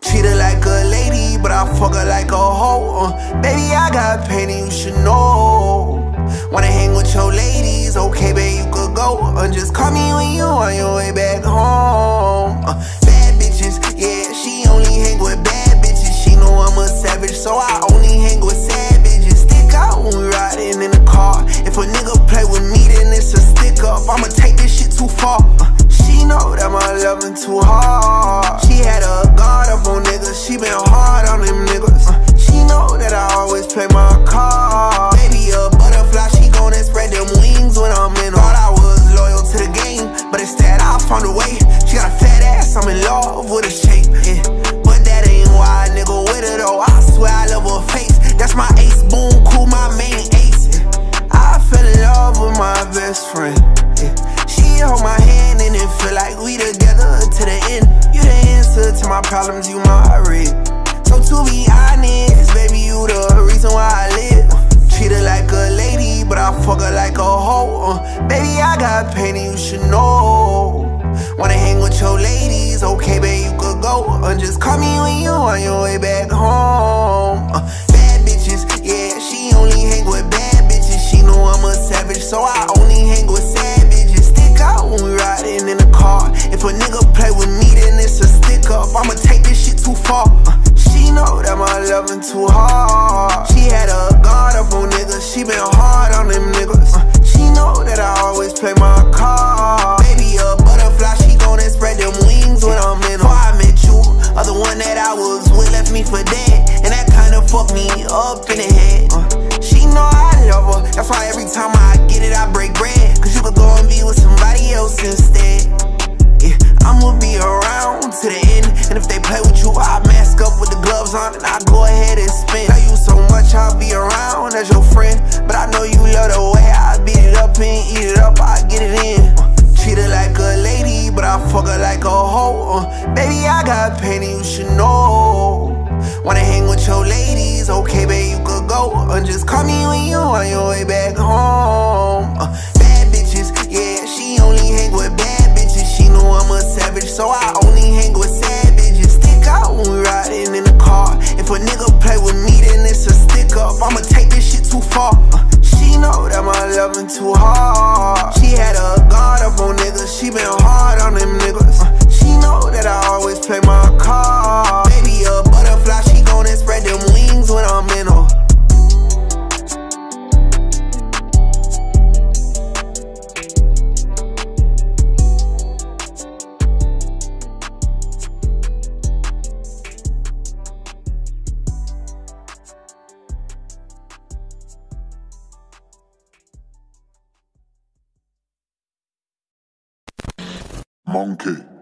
Treat her like a lady, but I fuck her like a hoe. Uh, baby, I got pain you should know. Wanna hang with your ladies? Okay, babe, you could go. Uh, just call me when you on your way back home. Uh, bad bitches, yeah, she only hang with bad bitches. She know I'm a savage, so I only hang with sad bitches. Stick out when we riding in the car. If a nigga play with me, then it's a stick up. I'ma take this shit too far. Uh, she know that my loving too hard. Best friend. Yeah. She hold my hand and it feel like we together to the end. You the answer to my problems, you my red. So to be honest, baby, you the reason why I live. Treat her like a lady, but I fuck her like a hoe. Uh, baby, I got pain and you should know. Wanna hang with your ladies? Okay, babe, you could go. Uh, just call me when you on your way back home. I'ma take this shit too far. Uh, she know that my loving too hard. She had a guard up on niggas. She been hard on them niggas. Uh, she know that I always play my card. Baby, a butterfly, she gon' spread them wings when I'm in. Before I met you, other one that I was with left me for dead, and that kinda fucked me up in the head. On and I go ahead and spin. Love you so much, I'll be around as your friend. But I know you love the way I beat it up and eat it up, I get it in. Treat her like a lady, but I fuck her like a hoe. Uh, baby, I got pain and you should know. Wanna hang with your ladies? Okay, babe, you could go. Uh, just call me when you on your too hard. Monkey.